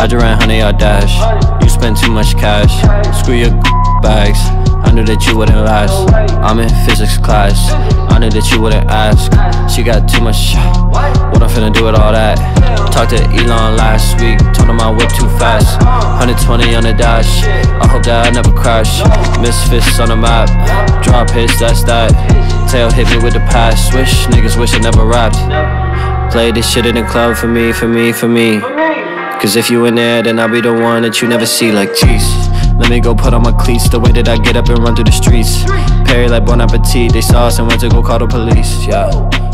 I just ran honey all dash. You spent too much cash. Screw your bags. I knew that you wouldn't last. I'm in physics class. I knew that you wouldn't ask. She got too much. What I'm finna do with all that? Talked to Elon last week. Told him I whip too fast. 120 on the dash. I hope that I never crash. Misfits on the map. Drop hits, that's that. Tail hit me with the pass. Swish, niggas wish I never rapped. Play this shit in the club for me, for me, for me. Cause if you in there, then I'll be the one that you never see like jeez. Let me go put on my cleats, the way that I get up and run through the streets. Perry like Bon Appetit, they saw us and went to go call the police. Yeah.